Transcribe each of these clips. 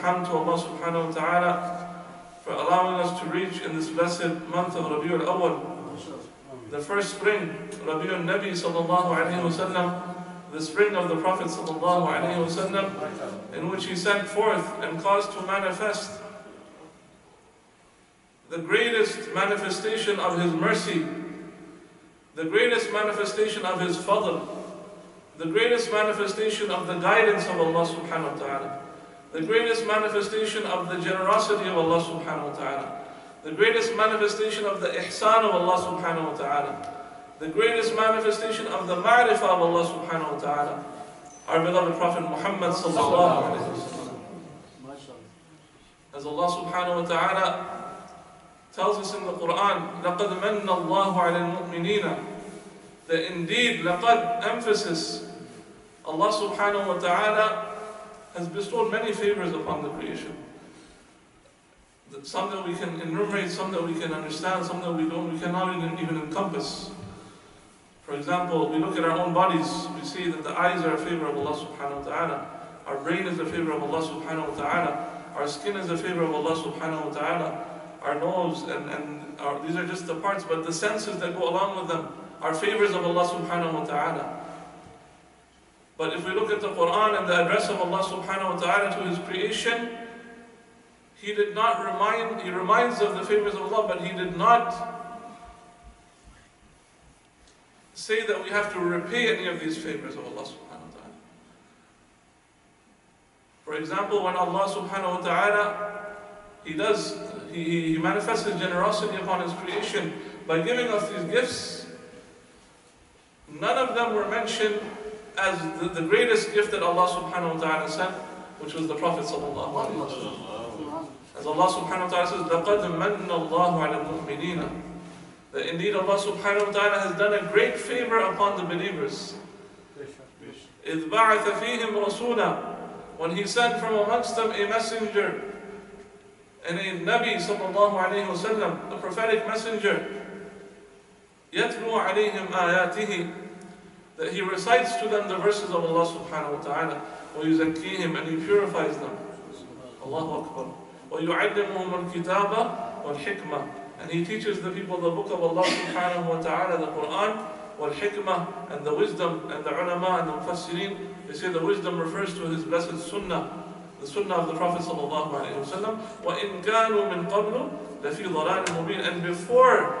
hamd to Allah subhanahu wa ta'ala for allowing us to reach in this blessed month of Rabiul Awal, the first spring, Rabiul Nabi sallallahu alayhi wasallam, the spring of the Prophet sallallahu alayhi wa sallam, in which he sent forth and caused to manifest the greatest manifestation of his mercy, the greatest manifestation of his fadl, the greatest manifestation of the guidance of Allah subhanahu wa ta'ala, the greatest manifestation of the generosity of Allah subhanahu wa ta'ala, the greatest manifestation of the ihsan of Allah subhanahu wa ta'ala, the greatest manifestation of the ma'rifah of Allah subhanahu wa ta'ala, our beloved Prophet Muhammad sallallahu alayhi wa sallam. As Allah subhanahu wa ta'ala tells us in the Quran, لَقَدْ مَنَّ اللَّهُ عَلَى الْمُؤْمِنِينَ That indeed, لَقَدْ emphasis, Allah subhanahu wa ta'ala has bestowed many favors upon the creation. Some that we can enumerate, some that we can understand, some that we don't, we cannot even, even encompass. For example, we look at our own bodies, we see that the eyes are a favor of Allah subhanahu wa ta'ala. Our brain is a favor of Allah subhanahu wa ta'ala. Our skin is a favor of Allah subhanahu wa ta'ala. Our nose and, and our, these are just the parts, but the senses that go along with them are favors of Allah subhanahu wa ta'ala. But if we look at the Quran and the address of Allah subhanahu wa ta'ala to His creation, He did not remind, He reminds of the favors of Allah, but He did not say that we have to repay any of these favors of Allah subhanahu wa ta'ala. For example, when Allah subhanahu wa ta'ala, He does, He, he manifests His generosity upon His creation by giving us these gifts, none of them were mentioned as the, the greatest gift that Allah subhanahu wa ta'ala sent, which was the Prophet sallallahu alaihi wasallam. As Allah subhanahu wa ta'ala says, لَقَدْ مَنَّ اللَّهُ عَلَى الْمُؤْمِنِينَ That indeed Allah subhanahu wa ta'ala has done a great favor upon the believers. إِذْ بَعَثَ فِيهِمْ رَسُولًا When He sent from amongst them a messenger, and a Nabi sallallahu alayhi wa sallam, a prophetic messenger, يَتْلُو عَلَيْهِمْ آيَاتِهِ That He recites to them the verses of Allah subhanahu wa ta'ala, وَيُزَكِّيهِمْ And He purifies them. Allahu Akbar. وَيُعَلِّمُهُمُ الْكِتَابَ وَالْحِكْمَةِ And He teaches the people the book of Allah subhanahu wa ta'ala, the Quran, والحكمة and the wisdom and the ulama and the mufassirin. They say the wisdom refers to His blessed sunnah, the sunnah of the Prophet sallallahu alaihi wasallam. وَإِن كَانُوا مِن قَبْلُ لَفِي ضَلَالٍ مُبِينٍ And before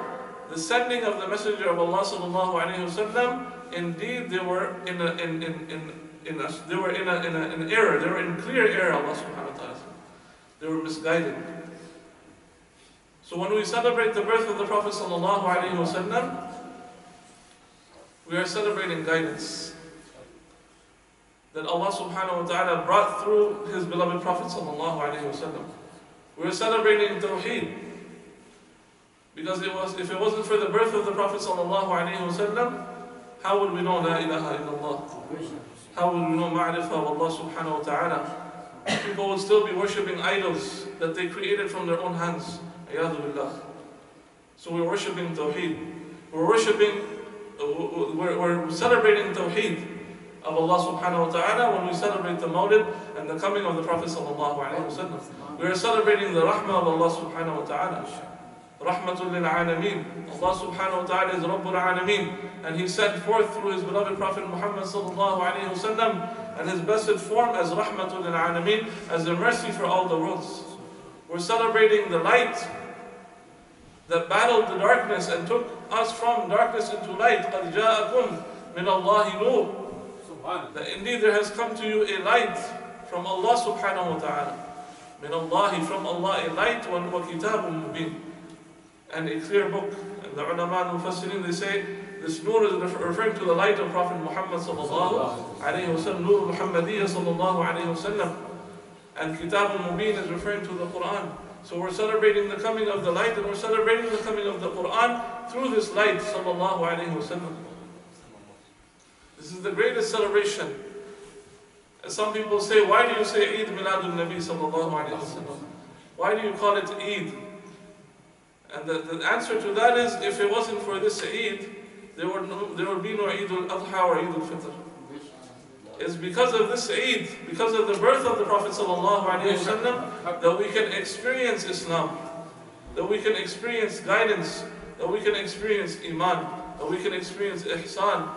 the sending of the Messenger of Allah sallallahu alaihi wasallam, indeed they were in a, in, in, in, in a, they were in, a, in, a, an error. They were in clear error. Allah subhanahu wa taala. They were misguided. So when we celebrate the birth of the Prophet sallallahu alaihi wasallam, we are celebrating guidance that Allah subhanahu wa ta'ala brought through His beloved Prophet sallallahu alaihi wasallam. We are celebrating Tawheed because it was, if it wasn't for the birth of the Prophet sallallahu alaihi wasallam, how would we know La ilaha illallah? How would we know ma'rifah of Allah subhanahu wa ta'ala? People would still be worshipping idols that they created from their own hands. Ayadu billah. So we're worshipping Tawheed. We're worshipping, uh, we're, we're celebrating Tawheed of Allah subhanahu wa ta'ala when we celebrate the Mawlid and the coming of the Prophet sallallahu alayhi wa sallam. We are celebrating the rahmah of Allah subhanahu wa ta'ala. Rahmatul lil alameen. Allah subhanahu wa ta'ala is Rabbul alameen. And He sent forth through His beloved Prophet Muhammad sallallahu alayhi wa sallam and His blessed form as Rahmatul lil alameen, as a mercy for all the worlds. We're celebrating the light that battled the darkness and took us from darkness into light. قَدْ جَاءَكُمْ مِنَ اللَّهِ نُورٌ that indeed there has come to you a light from Allah subhanahu wa ta'ala. Min Allahi from Allah a light wa kitabun mubin. and a clear book. And the ulama and mufassirin they say this nur is referring to the light of Prophet Muhammad sallallahu Nur Muhammadiyya sallallahu alayhi wa sallam. And kitabun mubin is referring to the Quran. So we're celebrating the coming of the light and we're celebrating the coming of the Quran through this light sallallahu alayhi wa sallam. This is the greatest celebration. Some people say, why do you say Eid Miladul Nabi sallallahu alayhi wa Why do you call it Eid? And the, the answer to that is, if it wasn't for this Eid, there would, no, there would be no Eid al-Adha or Eid al-Fitr. It's because of this Eid, because of the birth of the Prophet ﷺ, that we can experience Islam, that we can experience guidance, that we can experience Iman, that we can experience Ihsan.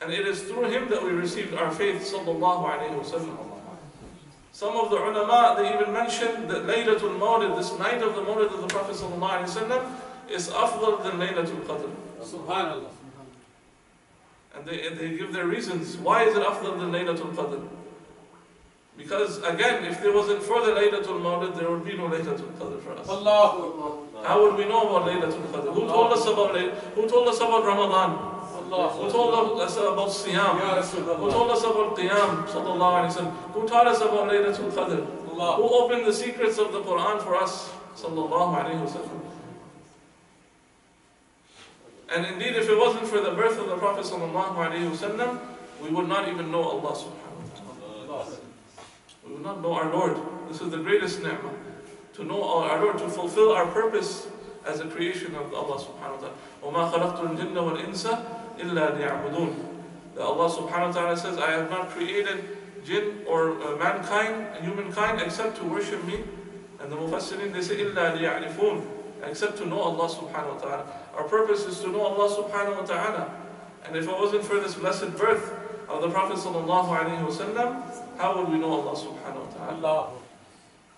And it is through him that we received our faith. Sallallahu Some of the ulama, they even mentioned that Laylatul Mawlid, this night of the Mawlid of the Prophet ﷺ, is afdal than Laylatul Qadr. Subhanallah. And they, they give their reasons. Why is it afdal than Laylatul Qadr? Because again, if there wasn't for the Laylatul Mawlid, there would be no Laylatul Qadr for us. Allah. How would we know about Laylatul Qadr? Who told us about Lay- Who told us about Ramadan? Who Allah. told us about Siyam? Ya Who Rasulullah. told us about Qiyam? Sallallahu Alaihi Wasallam. Who taught us about Laylatul Qadr? Who Allah. opened the secrets of the Quran for us? Sallallahu Alaihi Wasallam. And indeed, if it wasn't for the birth of the Prophet Sallallahu Alaihi Wasallam, we would not even know Allah subhanahu wa ta'ala. We would not know our Lord. This is the greatest ni'mah. To know our Lord, to fulfill our purpose as a creation of Allah subhanahu wa ta'ala. وَمَا خَلَقْتُ الْجِنَّ وَالْإِنسَ إِلَّا لِيَعْبُدُونَ That Allah subhanahu wa ta'ala says, I have not created jinn or uh, mankind, humankind, except to worship me. And the Mufassirin, they say, إِلَّا لِيَعْرِفُونَ Except to know Allah subhanahu wa ta'ala. Our purpose is to know Allah subhanahu wa ta'ala. And if it wasn't for this blessed birth of the Prophet sallallahu alayhi wa sallam, how would we know Allah subhanahu wa ta'ala?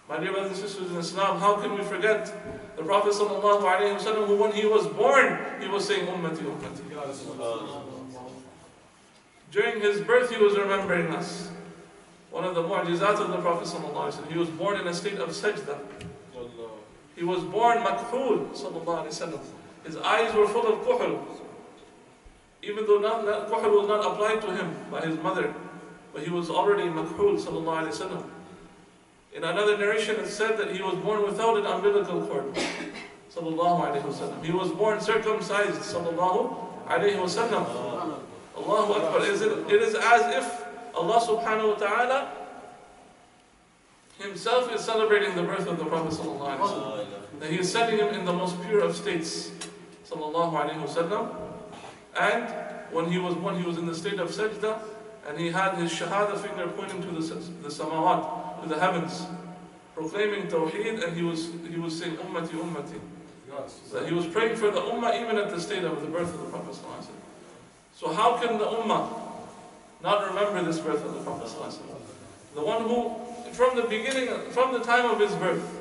My dear brothers and sisters in Islam, how can we forget the Prophet wa who when he was born, he was saying, Ummati, Ummati. During his birth, he was remembering us. One of the mu'jizat of the Prophet wa he was born in a state of sajda. He was born makhul. His eyes were full of kuhl. Even though not, not, kuhl was not applied to him by his mother, but he was already makhul, sallallahu alayhi wa. In another narration, it said that he was born without an umbilical cord. He was born circumcised. Sallallahu alayhi wa sallam. Allahu Akbar. Is it, it is as if Allah subhanahu wa ta'ala himself is celebrating the birth of the Prophet sallallahu alayhi wasallam. That he is setting him in the most pure of states. Sallallahu alayhi wa sallam. And when he was born, he was in the state of sajda, and he had his shahada finger pointing to the, the samawat, to the heavens, proclaiming Tawheed, and he was, he was saying, Ummati, Ummati. That he was praying for the Ummah even at the state of the birth of the Prophet. So, how can the Ummah not remember this birth of the Prophet? The one who, from the beginning, from the time of his birth,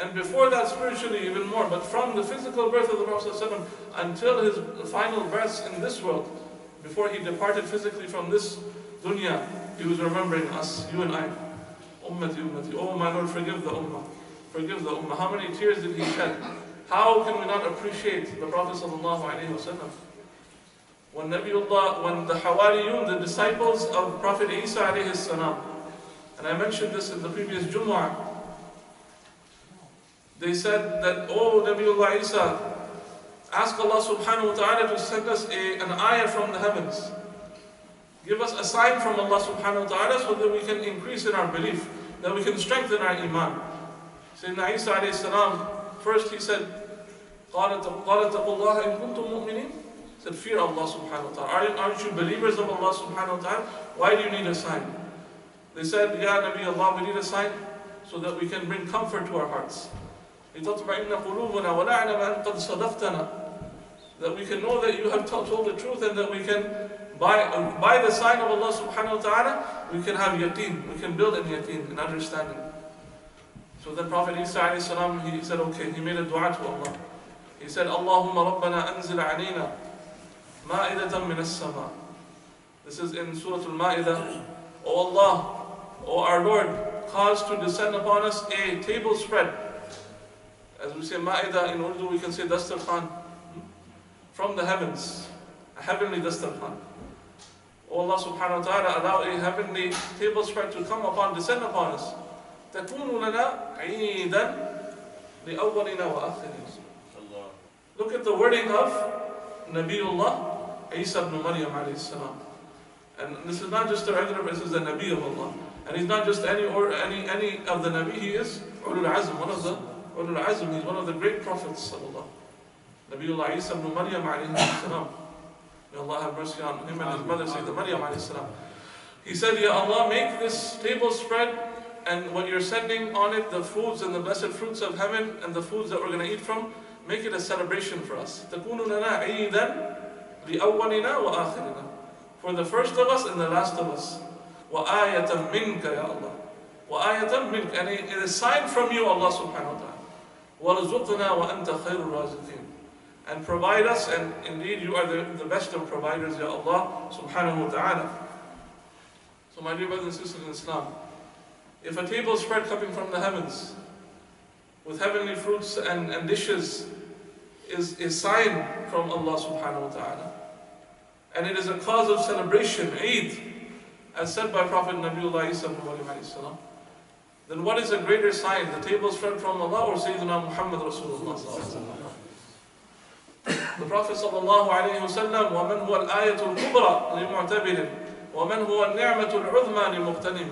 and before that spiritually even more, but from the physical birth of the Prophet until his final breaths in this world, before he departed physically from this dunya, he was remembering us, you and I. Ummati, ummati. Oh my Lord, forgive the ummah. Forgive the ummah. How many tears did he shed? How can we not appreciate the Prophet sallallahu alaihi wasallam? When Nabiullah, when the Hawariyun, the disciples of Prophet Isa alayhi salam, and I mentioned this in the previous Jumu'ah, they said that, Oh Nabiullah Isa, ask Allah subhanahu wa ta'ala to send us a, an ayah from the heavens. Give us a sign from Allah subhanahu wa ta'ala so that we can increase in our belief, that we can strengthen our iman. Sayyidina Isa alayhi salam, first he said, قال قال اتقوا الله إن كنتم مؤمنين said, fear Allah subhanahu wa ta'ala. Aren't, aren't you believers of Allah subhanahu wa ta'ala? Why do you need a sign? They said, Ya Nabi Allah, we need a sign so that we can bring comfort to our hearts. لِتَطْمَئِنَّ قُلُوبُنَا وَنَعْلَمَ أَن قَدْ صَدَقْتَنَا that we can know that you have told the truth and that we can, by, by the sign of Allah subhanahu wa ta'ala, we can have yaqeen, we can build in yaqeen, in understanding. So then Prophet Isa salam, he said, okay, he made a dua to Allah. He said, Allahumma rabbana anzil alayna ma'idatan min as-sama. This is in Surah Al-Ma'idah. O Allah, O our Lord, cause to descend upon us a table spread. As we say Ma'idah in Urdu, we can say Dastarkhan from the heavens, a heavenly dastarkhan. O oh, Allah subhanahu wa ta'ala, allow a heavenly table spread to come upon, descend upon us. Look at the wording of Nabiullah Isa ibn Maryam alayhi salam. And this is not just a regular, this is the Nabi of Allah. And he's not just any or any any of the Nabi, he is Ulul Azm, one of the Ulul Azm, he's one of the great prophets sallallahu Nabiullah Isa ibn Maryam alayhi salam. May Allah have mercy on him and his mother, Sayyidah Maryam alayhi salam. He said, Ya Allah, make this table spread and what you're sending on it, the foods and the blessed fruits of heaven and the foods that we're going to eat from, make it a celebration for us. تَكُونُ لَنَا عِيدًا لِأَوَّلِنَا وَآخِرِنَا For the first of us and the last of us. وَآيَةً مِنْكَ يَا Allah. وَآيَةً مِنْكَ And it is a sign from you, Allah subhanahu wa ta'ala. وَرْزُقْنَا وَأَنْتَ خَيْرُ الرَّازِقِينَ and provide us, and indeed you are the, the best of providers, Ya Allah subhanahu wa ta'ala. So my dear brothers and sisters in Islam, if a table spread coming from the heavens, with heavenly fruits and, and dishes, is a sign from Allah subhanahu wa ta'ala. And it is a cause of celebration, Eid, as said by Prophet Nabiullah. Then what is a greater sign? The table spread from Allah or Sayyidina Muhammad Rasulullah? The Prophet sallallahu alayhi wasallam, وَمَنْ هُوَ الْآيَةُ الْكُبْرَى لِمُعْتَبِرٍ وَمَنْ هُوَ النِّعْمَةُ الْعُظْمَى لِمُغْتَنِمٍ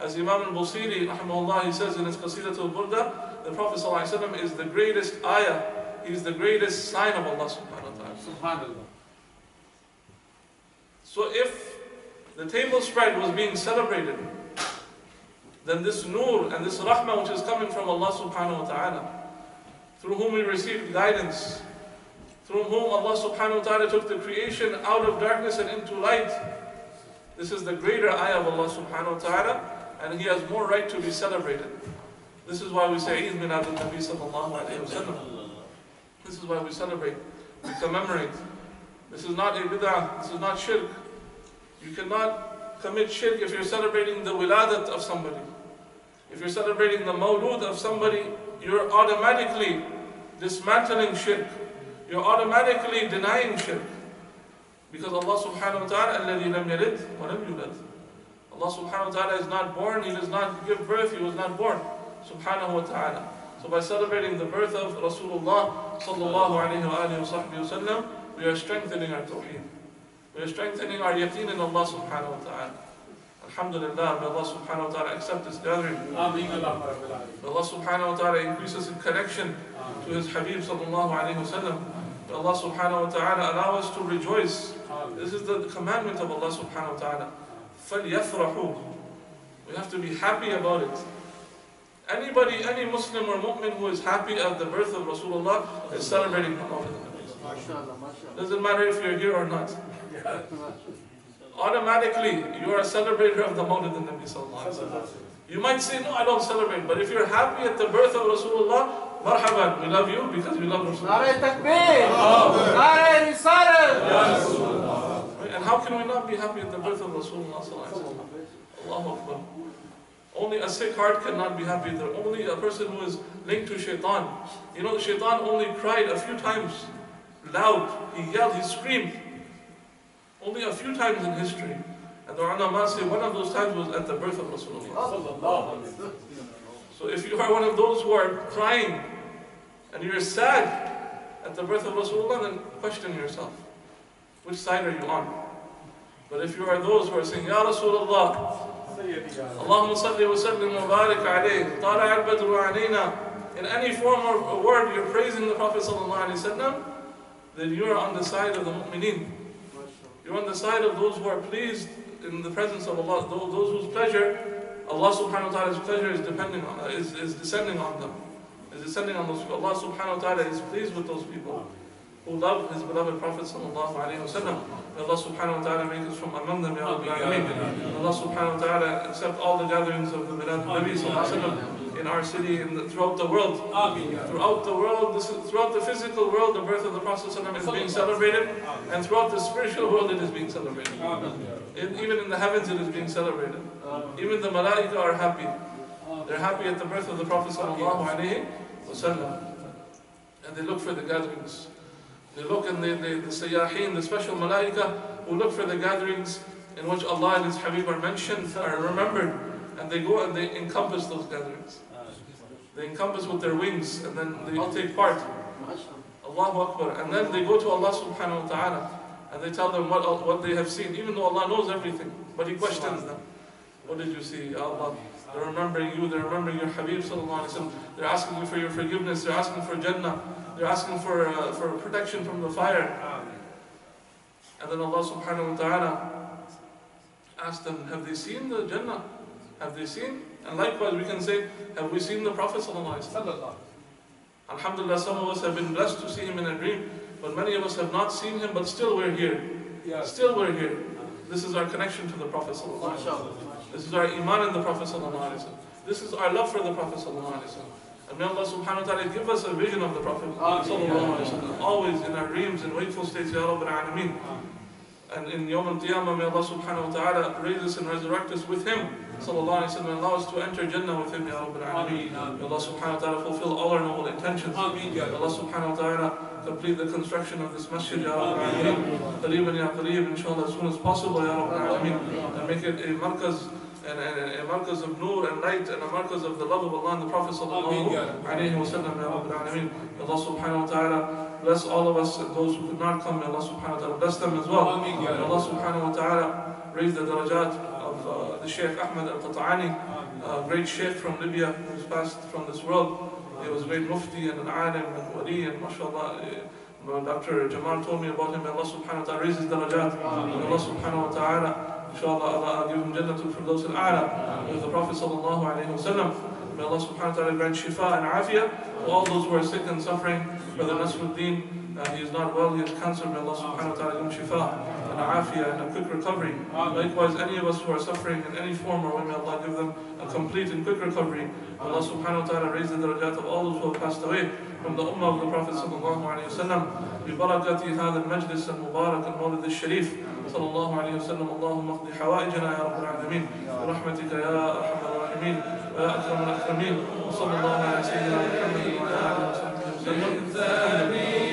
As Imam al-Busiri, rahimahullah, he says in his Qasidat al-Burda, the Prophet sallallahu alayhi wasallam is the greatest ayah, he is the greatest sign of Allah subhanahu wa ta'ala. Subhanallah. So if the table spread was being celebrated, then this nur and this rahmah which is coming from Allah subhanahu wa ta'ala, through whom we received guidance, through whom Allah subhanahu wa ta'ala took the creation out of darkness and into light. This is the greater ayah of Allah subhanahu wa ta'ala, and He has more right to be celebrated. This is why we say Eid Miladul Nabi sallallahu alayhi wa. This is why we celebrate, we commemorate. This is not a bid'ah, this is not shirk. You cannot commit shirk if you're celebrating the wiladat of somebody. If you're celebrating the mawlud of somebody, you're automatically dismantling shirk You're automatically denying shirk. Because Allah subhanahu wa ta'ala, الَّذِي لَمْ يَلِدْ وَلَمْ يُولَدْ Allah subhanahu wa ta'ala is not born, He does not give birth, He was not born. Subhanahu wa ta'ala. So by celebrating the birth of Rasulullah sallallahu alayhi wa alihi wa sallam, we are strengthening our tawheed. We are strengthening our yaqeen in Allah subhanahu wa ta'ala. Alhamdulillah, may Allah subhanahu wa ta'ala accept this gathering. Ameen. Allahumma rabbil alameen. May Allah subhanahu wa ta'ala increase us in connection to His Habib sallallahu alayhi wa sallam. May Allah subhanahu wa ta'ala allow us to rejoice. This is the commandment of Allah subhanahu wa ta'ala. فَلْيَفْرَحُوا We have to be happy about it. Anybody, any Muslim or mu'min who is happy at the birth of Rasulullah is celebrating Muhammad. MashaAllah, MashaAllah. Doesn't matter if you're here or not. Automatically, you are a celebrator of the Mawlid of Nabi sallallahu alaihi wasallam. You might say, no, I don't celebrate. But if you're happy at the birth of Rasulullah, marhaban, we love you because we love Rasulullah. Nare Takbir! Oh. Nare Risalat! Right? And how can we not be happy at the birth of Rasulullah sallallahu alaihi wasallam? Allahu Akbar. Only a sick heart cannot be happy. There. Only a person who is linked to shaitan. You know, shaitan only cried a few times, loud. He yelled, he screamed. Only a few times in history. And the ulama say one of those times was at the birth of Rasulullah. So if you are one of those who are crying and you're sad at the birth of Rasulullah, then question yourself. Which side are you on? But if you are those who are saying, Ya Rasulullah, Allahumma salli wa sallim wa barik alayhi, in any form or word you're praising the Prophet sallallahu alayhi wa sallam, then you are on the side of the mu'mineen you're on the side of those who are pleased in the presence of Allah those, those whose pleasure Allah subhanahu wa ta'ala's pleasure is depending on is, is descending on them. Is descending on those people. Allah subhanahu wa ta'ala is pleased with those people who love his beloved Prophet sallallahu May Allah subhanahu wa ta'ala make us from among them, Ya Allah subhanahu wa ta'ala accept all the gatherings of the Milad Nabi sallallahu alaihi wasallam in our city and throughout the world. Throughout the world, is, throughout the physical world, the birth of the Prophet sallallahu alaihi wasallam is being celebrated, and throughout the spiritual world, it is being celebrated. Even in the heavens, it is being celebrated. Even the malaika are happy. They're happy at the birth of the Prophet sallallahu alaihi wasallam, and they look for the gatherings. They look and they, they, the sayyaheen, the special malaika who look for the gatherings in which Allah and His Habib are mentioned, are remembered, and they go and they encompass those gatherings. They encompass with their wings and then they all take part. Allahu Akbar. And then they go to Allah subhanahu wa ta'ala and they tell them what, what they have seen, even though Allah knows everything. But He questions them. What did you see, Allah? They're remembering you, they're remembering your Habib sallallahu alayhi wa. They're asking you for your forgiveness, they're asking for Jannah, they're asking for, uh, for protection from the fire. And then Allah subhanahu wa ta'ala asked them, Have they seen the Jannah? Have they seen? And likewise, we can say, Have we seen the Prophet? sallallahu alaihi wasallam? Sallallahu. Alhamdulillah, some of us have been blessed to see him in a dream, but many of us have not seen him, but still we're here. Yes. Still we're here. This is our connection to the Prophet. sallallahu alaihi wasallam. MashaAllah. This is our iman in the Prophet. sallallahu alaihi wasallam. This is our love for the Prophet. sallallahu alaihi wasallam. And may Allah subhanahu wa ta'ala give us a vision of the Prophet. Ameen. sallallahu alaihi wasallam. Always in our dreams and wakeful states, Ya Rabbil Alameen. And in Yawm al-Qiyamah, may Allah subhanahu wa ta'ala raise us and resurrect us with Him. Sallallahu alayhi wa sallam. Allow us to enter Jannah with Him, Ya Rabbil Alameen. Allah subhanahu wa ta'ala fulfill all our noble intentions. Ameen, Ya. Allah subhanahu wa ta'ala complete the construction of this masjid, Ya Rabbil Alameen. Qariban Ya Qareeb, inshallah, as soon as possible, Ya Rabbil Alameen. And make it a markaz and a, a markaz of nur and light and a markaz of the love of Allah and the Prophet sallallahu Ameen, Ya Rabbi. alayhi wa sallam, Ya Rabbil Alameen. May Allah subhanahu wa ta'ala bless all of us and those who could not come. May Allah subhanahu wa ta'ala bless them as well. Ameen, Ya Allah subhanahu wa ta'ala raise the darajat the Shaykh Ahmad al-Qata'ani, a great Shaykh from Libya who's passed from this world. He was a great mufti and an alim and wali and mashallah. eh, Dr. Jamal told me about him. May Allah subhanahu wa ta'ala raise his darajat. May Allah subhanahu wa ta'ala, inshallah, Allah give him Jannatul Firdaus al-A'la with the Prophet sallallahu alayhi wa sallam. May Allah subhanahu wa ta'ala grant shifa and afiyah to all those who are sick and suffering. Brother Nasruddin, uh, he is not well, he has cancer. May Allah subhanahu wa ta'ala give him shifa afiyah and a quick recovery. Likewise, any of us who are suffering in any form or way, may Allah give them a complete and quick recovery. May Allah subhanahu wa ta'ala raise the darajat of all those who have passed away from the ummah of the Prophet sallallahu alayhi wa sallam. ببركة هذا المجلس المبارك المولد الشريف صلى الله عليه وسلم اللهم اقض حوائجنا يا رب العالمين برحمتك يا أرحم الراحمين ويا أكرم الأكرمين وصلى الله على سيدنا محمد وعلى آله وصحبه وسلم الحمد